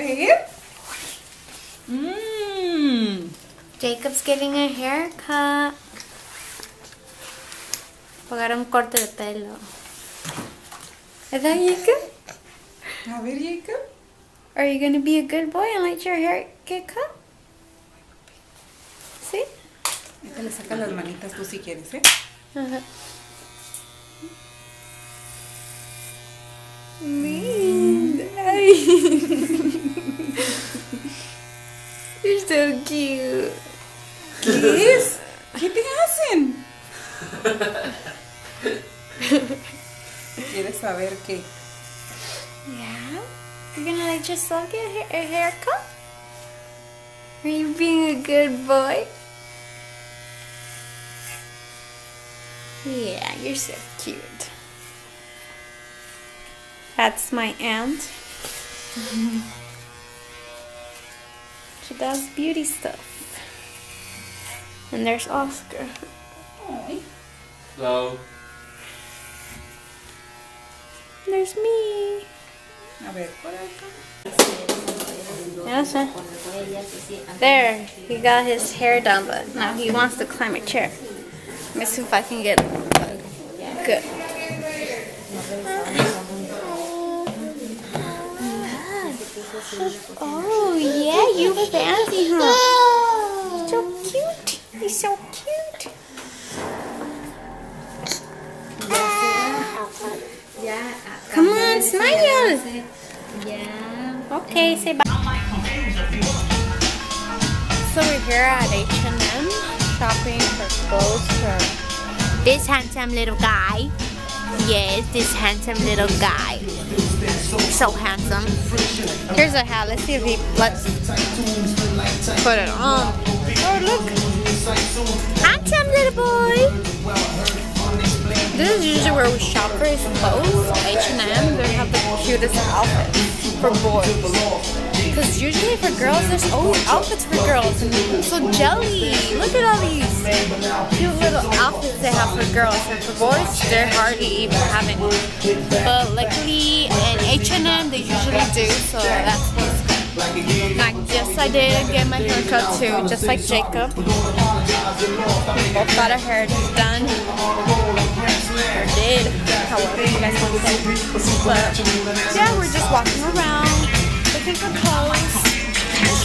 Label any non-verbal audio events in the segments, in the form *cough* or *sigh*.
ver. Mmm. Jacob's getting a haircut. Pagar un corte de pelo. ¿Verdad, Jacob? A ver, Jacob. Are you gonna be a good boy and let your hair get cut? ¿Sí? Ahorita le sacas las manitas tú si quieres, ¿eh? Ajá. Linda. *laughs* *laughs* *laughs* You're so cute. ¿Qué es? ¿Qué te hacen? ¿Quieres saber qué? Yeah? You're gonna let yourself get a, hair- a haircut? Are you being a good boy? Yeah, you're so cute. That's my aunt. *laughs* she does beauty stuff. And there's Oscar. Ay, Hello. And there's me. a ver, por acá. Yes, sir. There, he got his hair done, but now he wants to climb a chair. Let me see if I can get good. Oh yeah, you fancy, huh? So cute. He's so cute. Yeah. Come on, smile. Okay, say bye. So we're here at H&M shopping for clothes for this handsome little guy. Yes, this handsome little guy. So handsome. Here's a hat. Let's see if he let's put it on. Um, oh look, handsome little boy. This is usually where we shop for his clothes. H&M. They have the cutest outfits for boys. Because usually for girls, there's always outfits for girls. So jelly. Look at all these cute little outfits they have for girls. And for boys, they're hardly even having. But luckily in H&M, they usually do. So that's what's Like, yes, I did get my hair cut too, just like Jacob. We both got our hair done. Or did, however you guys want to say. But yeah, we're just walking around, looking for clothes,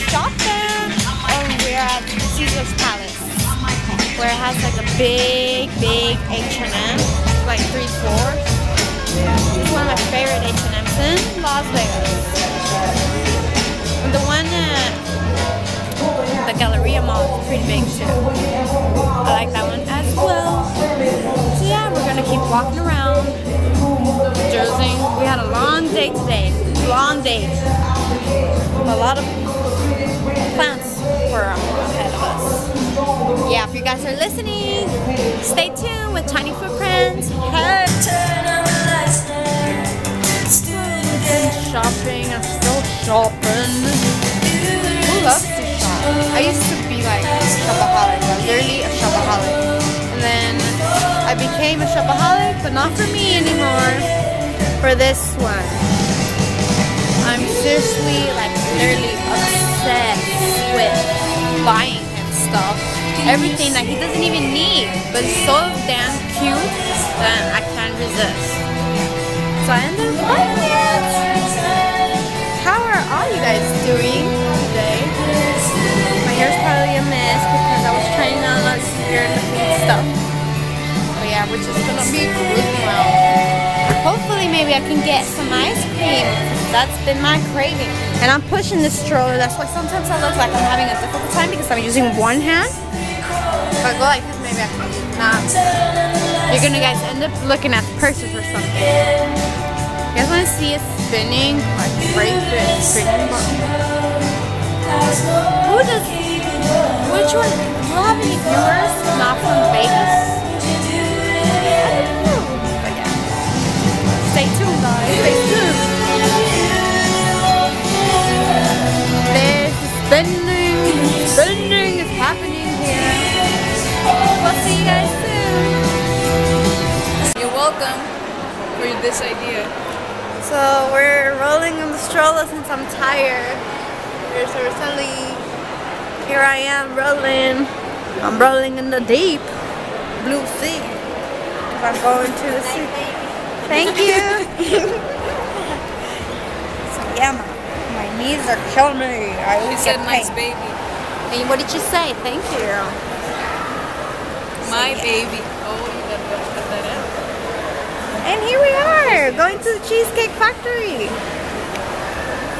shopping. Oh, we're at Caesar's Palace, where it has like a big, big H&M, like three floors. It's one of my favorite H&Ms in Las Vegas. The one at the Galleria Mall is pretty big too. I like that one as well. So yeah, we're gonna keep walking around Jersey. We had a long day today. Long day. A lot of plans were ahead of us. Yeah, if you guys are listening, stay tuned with Tiny Footprints. Hey. Shopping, shopping. Who loves to shop? I used to be like a shopaholic, literally a shopaholic. And then I became a shopaholic, but not for me anymore. For this one. I'm seriously like literally obsessed with buying him stuff. Everything that he doesn't even need, but so damn cute that I can't resist. So I ended up buying it. Guys doing today? My hair's probably a mess because I was trying on all this weird looking stuff. But yeah, we're just gonna be cruising around. Hopefully maybe I can get some ice cream. That's been my craving. And I'm pushing this stroller. That's why sometimes I look like I'm having a difficult time because I'm using one hand. I go like this, maybe I can not. You're gonna guys end up looking at purses or something. You guys wanna see it spinning? Like right there, spinning. Who does, which one, do you have any viewers not from Vegas? Stay tuned guys, stay tuned. There's the spinning, spinning is happening here. We'll see you guys soon. You're welcome for this idea. So we're rolling on the stroller since I'm tired. There's Rosalie. Here I am rolling. I'm rolling in the deep blue sea. If I'm going to the sea. Thank you. *laughs* so yeah, my, my knees are killing me. I always said get nice pain. baby. And what did you say? Thank you. My yeah. baby. Oh, you gotta put that in. And here we are, going to the Cheesecake Factory.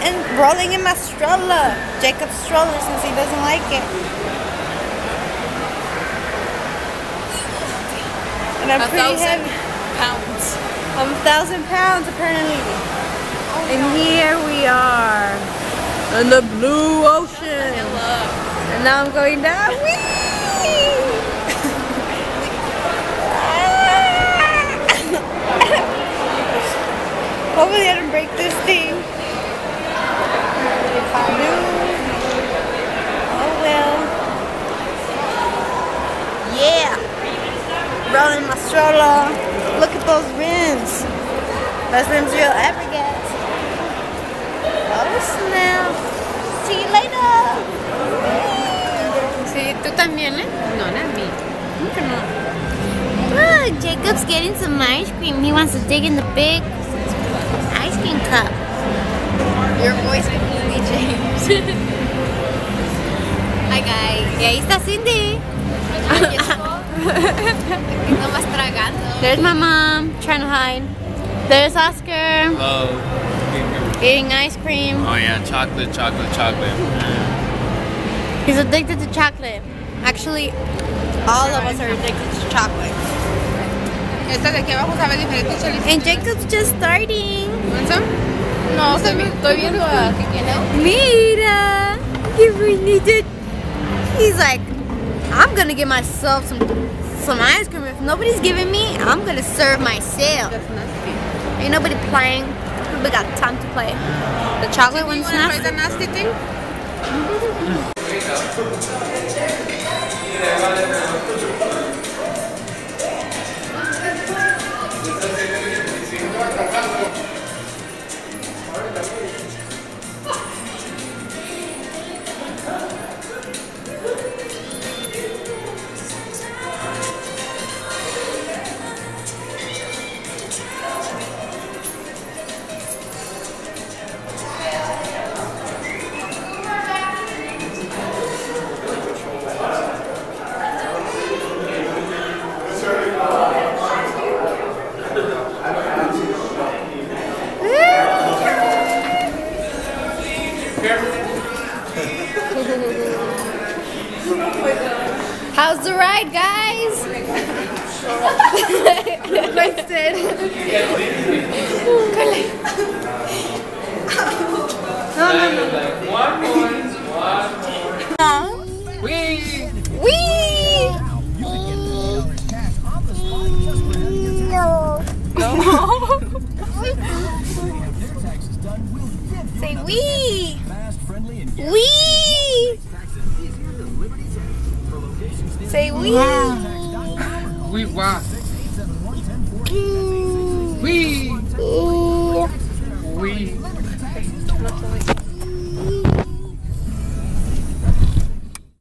And rolling in my stroller. Jacob's stroller since he doesn't like it. And I'm A pretty thousand heavy. pounds. I'm a thousand pounds apparently. And here we are. In the blue ocean. And now I'm going down. Whee! Hopefully I don't break this thing. If I do, oh well. Yeah. Rolling my stroller. Look at those rims. Best rims you'll ever get. Oh snap. See you later. Sí, tú también, ¿eh? No, not me. Look, Jacob's getting some ice cream. He wants to dig in the big ice cream cup. Your voice completely *laughs* changed. Hi guys. Y ahí está Cindy. *laughs* Nomás tragando. There's my mom trying to hide. There's Oscar Oh, eating ice cream. oh yeah, chocolate, chocolate, chocolate. He's addicted to chocolate. Actually, all of us are addicted to chocolate. Esta de aquí abajo sabe diferente, Chalice. And Jacob's just starting. ¿Want some? No, estoy, vi- estoy viendo a Mira, qué bonito. He's like, I'm gonna give myself some some ice cream. If nobody's giving me, I'm gonna serve myself. That's nasty. Ain't nobody playing. Nobody got time to play. The chocolate You one's wanna try not. the nasty thing? *laughs* *laughs* How's the ride, guys? Wasted. no, no, no. Wee! Wee wah! Wee! Wee!